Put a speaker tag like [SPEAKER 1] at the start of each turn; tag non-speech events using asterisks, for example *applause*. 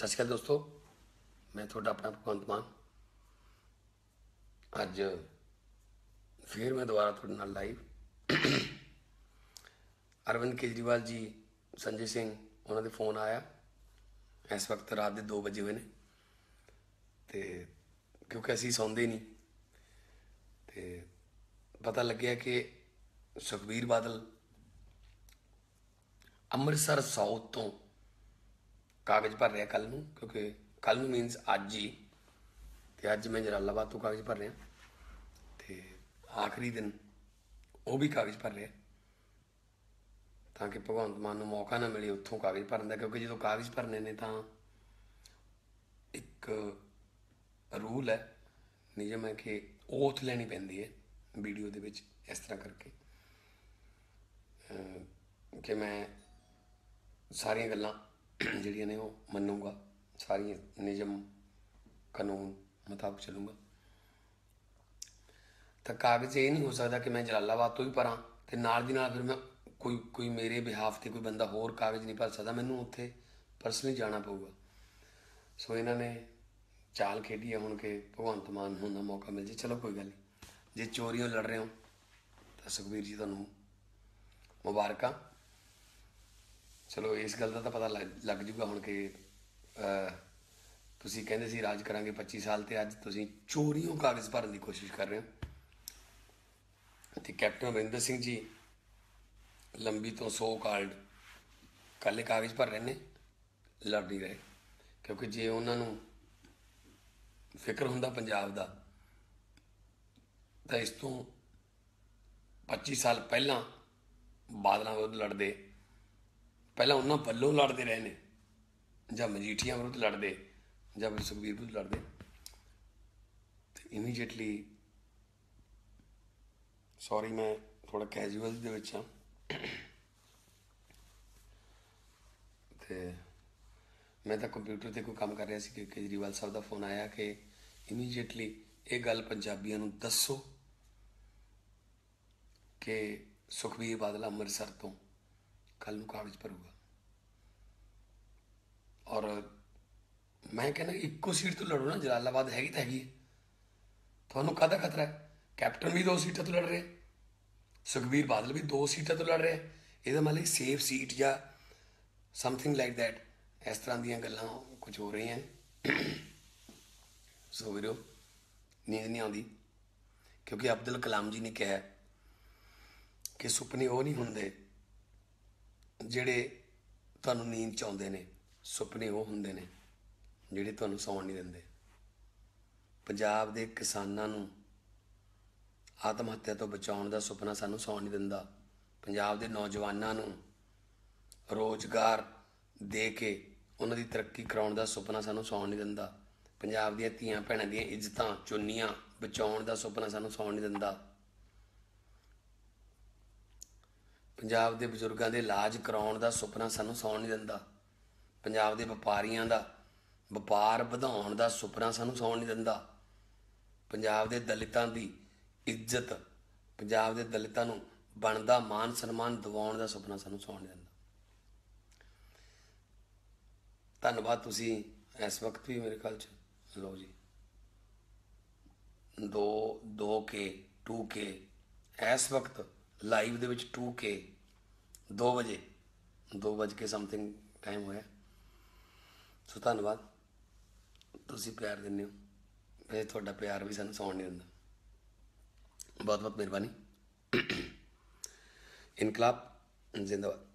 [SPEAKER 1] ਸਤਿ ਸ਼੍ਰੀ ਅਕਾਲ ਦੋਸਤੋ, ਮੈਂ ਤੁਹਾਡਾ ਆਪਣਾ ਭਗਵੰਤ ਮਾਨ। ਅੱਜ ਫਿਰ ਮੈਂ ਦੁਬਾਰਾ ਤੁਹਾਡੇ ਨਾਲ ਲਾਈਵ ਅਰਵਿੰਦ ਕੇਜਰੀਵਾਲ ਜੀ, ਸੰਜੇ ਸਿੰਘ, ਉਹਨਾਂ ਦੇ ਫੋਨ ਆਇਆ। ਇਸ ਵਕਤ ਰਾਤ ਦੇ 2 ਵਜੇ ਹੋਏ ਨੇ। ਤੇ ਕਿਉਂਕਿ ਅਸੀਂ ਸੌਂਦੇ ਨਹੀਂ, ਤੇ ਪਤਾ ਲੱਗਿਆ ਕਿ ਸੁਖਬੀਰ ਬਾਦਲ ਅੰਮ੍ਰਿਤਸਰ ਸਾਊਥ ਤੋਂ ਕਾਗਜ਼ ਭਰ ਰਿਹਾ ਕੱਲ ਨੂੰ, ਕਿਉਂਕਿ ਕੱਲ ਨੂੰ ਮੀਨਸ ਅੱਜ ਹੀ। ਤੇ ਅੱਜ ਮੈਂ ਜਲਾਲਾਬਾਦ ਤੋਂ ਕਾਗਜ਼ ਭਰ ਰਿਹਾ। ਤੇ ਆਖਰੀ ਦਿਨ ਉਹ ਵੀ ਕਾਗਜ਼ ਭਰ ਰਿਹਾ। ਤਾਂ ਕਿ ਭਗਵੰਤ ਮਾਨ ਨੂੰ ਮੌਕਾ ਨਾ ਮਿਲੇ ਉੱਥੋਂ ਕਾਗਜ਼ ਭਰਨ ਦਾ, ਕਿਉਂਕਿ ਜਦੋਂ ਕਾਗਜ਼ ਭਰਨੇ ਨੇ ਤਾਂ ਇੱਕ ਰੂਲ ਹੈ, ਨਿਯਮ ਹੈ ਕਿ ਓਥ ਲੈਣੀ ਪੈਂਦੀ ਹੈ ਵੀਡੀਓ ਦੇ ਵਿੱਚ ਇਸ ਤਰ੍ਹਾਂ ਕਰਕੇ। ਕਿ ਮੈਂ ਸਾਰੀਆਂ ਗੱਲਾਂ ਜਿਹੜੀਆਂ ਨੇ ਉਹ ਮੰਨੂਗਾ, ਸਾਰੀਆਂ ਨਿਯਮ, ਕਾਨੂੰਨ ਮੁਤਾਬਕ ਚੱਲੂਗਾ। ਤਾਂ ਕਾਗਜ਼ ਇਹ ਨਹੀਂ ਹੋ ਸਕਦਾ ਕਿ ਮੈਂ ਜਲਾਲਾਬਾਦ ਤੋਂ ਹੀ ਭਰਾਂ ਤੇ ਨਾਲ ਦੀ ਨਾਲ ਫਿਰ ਮੈਂ ਕੋਈ ਕੋਈ ਮੇਰੇ ਬਿਹਾਫ ਤੇ ਕੋਈ ਬੰਦਾ ਹੋਰ ਕਾਗਜ਼ ਨਹੀਂ ਭਰ ਸਕਦਾ, ਮੈਨੂੰ ਉੱਥੇ ਪਰਸਨਲੀ ਜਾਣਾ ਪਊਗਾ। ਸੋ ਇਹਨਾਂ ਨੇ ਚਾਲ ਖੇਡੀ ਹੈ ਹੁਣ ਕਿ ਭਗਵੰਤ ਮਾਨ ਨੂੰ ਦਾ ਮੌਕਾ ਮਿਲ ਜੇ। ਚਲੋ ਕੋਈ ਗੱਲ ਨਹੀਂ, ਜੇ ਚੋਰੀਆਂ ਲੜ ਰਹੇ ਹੋ ਤਾਂ ਸੁਖਬੀਰ ਜੀ ਤੁਹਾਨੂੰ ਮੁਬਾਰਕਾਂ। ਚਲੋ ਇਸ ਗੱਲ ਦਾ ਤਾਂ ਪਤਾ ਲੱਗ ਲੱਗ ਜੂਗਾ ਹੁਣ ਕਿ ਤੁਸੀਂ ਕਹਿੰਦੇ ਸੀ ਰਾਜ ਕਰਾਂਗੇ 25 ਸਾਲ ਤੇ ਅੱਜ ਤੁਸੀਂ ਚੋਰੀਆਂ ਕਾਗਜ਼ ਭਰਨ ਦੀ ਕੋਸ਼ਿਸ਼ ਕਰ ਰਹੇ ਹੋ। ਤੇ ਕੈਪਟਨ ਅਮਰਿੰਦਰ ਸਿੰਘ ਜੀ ਲੰਬੀ ਤੋਂ ਸੋ ਕਾਲਡ ਕੱਲੇ ਕਾਗਜ਼ ਭਰ ਰਹੇ ਨੇ, ਲੜ ਨਹੀਂ ਰਹੇ। ਕਿਉਂਕਿ ਜੇ ਉਹਨਾਂ ਨੂੰ ਫਿਕਰ ਹੁੰਦਾ ਪੰਜਾਬ ਦਾ, ਤਾਂ ਇਸ ਤੋਂ 25 ਸਾਲ ਪਹਿਲਾਂ ਬਾਦਲਾਂ ਵਿਰੁੱਧ ਲੜਦੇ ਪਹਿਲਾਂ ਉਹਨਾਂ ਵੱਲੋਂ ਲੜਦੇ ਰਹੇ ਨੇ। ਜਾਂ ਮਜੀਠੀਆ ਵਿਰੁੱਧ ਲੜਦੇ, ਜਾਂ ਫਿਰ ਸੁਖਬੀਰ ਵਿਰੁੱਧ ਲੜਦੇ। ਤੇ ਇਮੀਡੀਏਟਲੀ ਸੌਰੀ ਮੈਂ ਥੋੜਾ ਕੈਜੂਅਲ ਦੇ ਵਿੱਚ ਹਾਂ। ਤੇ ਮੈਂ ਤਾਂ ਕੰਪਿਊਟਰ ਤੇ ਕੋਈ ਕੰਮ ਕਰ ਰਿਹਾ ਸੀ ਕਿ ਕੇਜਰੀਵਾਲ ਸਾਹਿਬ ਦਾ ਫੋਨ ਆਇਆ ਕਿ ਇਮੀਡੀਏਟਲੀ ਇਹ ਗੱਲ ਪੰਜਾਬੀਆਂ ਨੂੰ ਦੱਸੋ ਕਿ ਸੁਖਬੀਰ ਬਾਦਲ ਅੰਮ੍ਰਿਤਸਰ ਤੋਂ ਕੱਲ ਨੂੰ ਕਾਗਜ਼ ਭਰੂਗਾ। ਔਰ ਮੈਂ ਕਹਿੰਦਾ ਇੱਕੋ ਸੀਟ ਤੋਂ ਲੜੋ ਨਾ, ਜਲਾਲਾਬਾਦ ਹੈਗੀ ਤਾਂ ਹੈਗੀ ਹੈ। ਤੁਹਾਨੂੰ ਕਾਹਦਾ ਖਤਰਾ ਹੈ? ਕੈਪਟਨ ਵੀ ਦੋ ਸੀਟਾਂ ਤੋਂ ਲੜ ਰਿਹਾ ਸੁਖਬੀਰ ਬਾਦਲ ਵੀ ਦੋ ਸੀਟਾਂ ਤੋਂ ਲੜ ਰਿਹਾ ਇਹਦਾ ਮਤਲਬ ਸੇਫ ਸੀਟ ਜਾਂ ਸਮਥਿੰਗ ਲਾਈਕ ਥੈਟ ਇਸ ਤਰ੍ਹਾਂ ਦੀਆਂ ਗੱਲਾਂ ਕੁਝ ਹੋ ਰਹੀਆਂ ਸੋ ਵੀਰੋ, ਨੀਂਦ ਨਹੀਂ ਆਉਂਦੀ। ਕਿਉਂਕਿ ਅਬਦੁਲ ਕਲਾਮ ਜੀ ਨੇ ਕਿਹਾ ਕਿ ਸੁਪਨੇ ਉਹ ਨਹੀਂ ਹੁੰਦੇ ਜਿਹੜੇ ਤੁਹਾਨੂੰ ਨੀਂਦ ਚ ਆਉਂਦੇ ਨੇ, ਸੁਪਨੇ ਉਹ ਹੁੰਦੇ ਨੇ, ਜਿਹੜੇ ਤੁਹਾਨੂੰ ਸੌਣ ਨਹੀਂ ਦਿੰਦੇ। ਪੰਜਾਬ ਦੇ ਕਿਸਾਨਾਂ ਨੂੰ ਆਤਮ ਹੱਤਿਆ ਤੋਂ ਬਚਾਉਣ ਦਾ ਸੁਪਨਾ ਸਾਨੂੰ ਸੌਣ ਨਹੀਂ ਦਿੰਦਾ। ਪੰਜਾਬ ਦੇ ਨੌਜਵਾਨਾਂ ਨੂੰ ਰੋਜ਼ਗਾਰ ਦੇ ਕੇ ਉਹਨਾਂ ਦੀ ਤਰੱਕੀ ਕਰਾਉਣ ਦਾ ਸੁਪਨਾ ਸਾਨੂੰ ਸੌਣ ਨਹੀਂ ਦਿੰਦਾ। ਪੰਜਾਬ ਦੀਆਂ ਧੀਆਂ ਭੈਣਾਂ ਦੀਆਂ ਇੱਜ਼ਤਾਂ, ਚੁੰਨੀਆਂ ਬਚਾਉਣ ਦਾ ਸੁਪਨਾ ਸਾਨੂੰ ਸੌਣ ਨਹੀਂ ਦਿੰਦਾ। ਪੰਜਾਬ ਦੇ ਬਜ਼ੁਰਗਾਂ ਦੇ ਇਲਾਜ ਕਰਾਉਣ ਦਾ ਸੁਪਨਾ ਸਾਨੂੰ ਸੌਣ ਨਹੀਂ ਦਿੰਦਾ। ਪੰਜਾਬ ਦੇ ਵਪਾਰੀਆਂ ਦਾ, ਵਪਾਰ ਵਧਾਉਣ ਦਾ ਸੁਪਨਾ ਸਾਨੂੰ ਸੌਣ ਨਹੀਂ ਦਿੰਦਾ। ਪੰਜਾਬ ਦੇ ਦਲਿਤਾਂ ਦੀ ਇੱਜ਼ਤ, ਪੰਜਾਬ ਦੇ ਦਲਿਤਾਂ ਨੂੰ ਬਣਦਾ ਮਾਨ ਸਨਮਾਨ ਦਿਵਾਉਣ ਦਾ ਸੁਪਨਾ ਸਾਨੂੰ ਸੌਣ ਨਹੀਂ ਦਿੰਦਾ। ਧੰਨਵਾਦ ਤੁਸੀਂ ਇਸ ਵਕਤ ਵੀ ਮੇਰੇ ਖਿਆਲ ਚ। ਲਓ ਜੀ। 2 2k 2k ਇਸ ਵਕਤ ਲਾਈਵ ਦੇ ਵਿੱਚ 2k 2 ਵਜੇ 2 ਵਜੇ ਕੇ ਸਮਥਿੰਗ ਟਾਈਮ ਹੋਇਆ। ਸੋ ਧੰਨਵਾਦ। ਤੁਸੀਂ ਪਿਆਰ ਦਿੰਦੇ ਹੋ। ਵੈਸੇ ਤੁਹਾਡਾ ਪਿਆਰ ਵੀ ਸਾਨੂੰ ਸੌਣ ਨਹੀਂ ਦਿੰਦਾ। ਬਹੁਤ ਬਹੁਤ ਮਿਹਰਬਾਨੀ। *coughs* ਇਨਕਲਾਬ, ਜ਼ਿੰਦਾਬਾਦ।